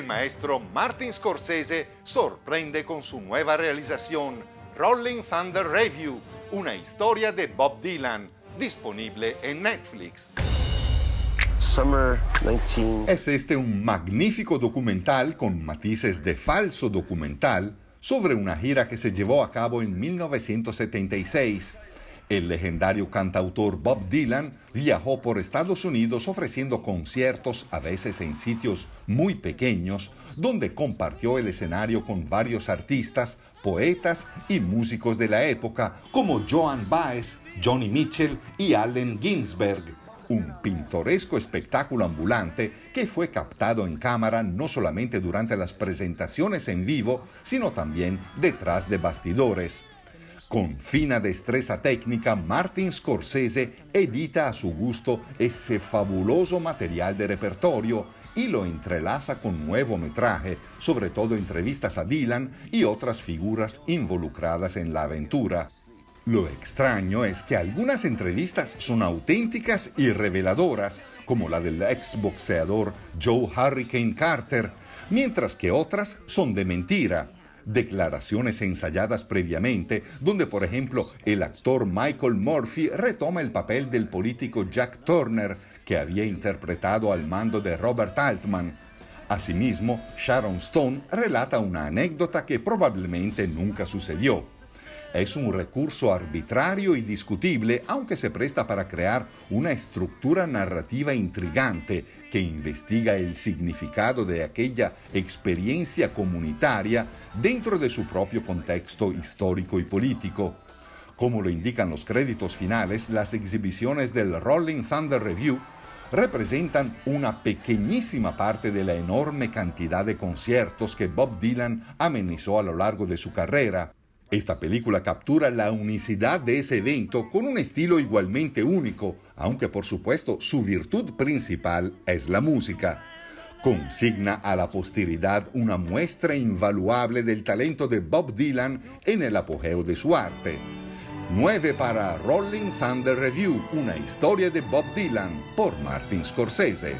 el maestro Martin Scorsese sorprende con su nueva realización, Rolling Thunder Review, una historia de Bob Dylan, disponible en Netflix. Summer 19... Es este un magnífico documental con matices de falso documental sobre una gira que se llevó a cabo en 1976 el legendario cantautor Bob Dylan viajó por Estados Unidos ofreciendo conciertos a veces en sitios muy pequeños, donde compartió el escenario con varios artistas, poetas y músicos de la época como Joan Baez, Johnny Mitchell y Allen Ginsberg. Un pintoresco espectáculo ambulante que fue captado en cámara no solamente durante las presentaciones en vivo, sino también detrás de bastidores. Con fina destreza técnica, Martin Scorsese edita a su gusto ese fabuloso material de repertorio y lo entrelaza con nuevo metraje, sobre todo entrevistas a Dylan y otras figuras involucradas en la aventura. Lo extraño es que algunas entrevistas son auténticas y reveladoras, como la del ex boxeador Joe Hurricane Carter, mientras que otras son de mentira declaraciones ensayadas previamente, donde por ejemplo el actor Michael Murphy retoma el papel del político Jack Turner que había interpretado al mando de Robert Altman. Asimismo, Sharon Stone relata una anécdota que probablemente nunca sucedió. Es un recurso arbitrario y discutible, aunque se presta para crear una estructura narrativa intrigante que investiga el significado de aquella experiencia comunitaria dentro de su propio contexto histórico y político. Como lo indican los créditos finales, las exhibiciones del Rolling Thunder Review representan una pequeñísima parte de la enorme cantidad de conciertos que Bob Dylan amenizó a lo largo de su carrera esta película captura la unicidad de ese evento con un estilo igualmente único, aunque por supuesto su virtud principal es la música. Consigna a la posteridad una muestra invaluable del talento de Bob Dylan en el apogeo de su arte. 9 para Rolling Thunder Review, una historia de Bob Dylan por Martin Scorsese.